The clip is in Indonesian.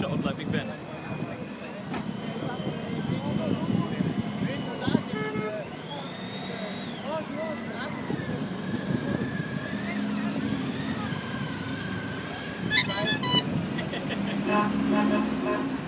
shotter blijf ik ben. Ja, ja, ja.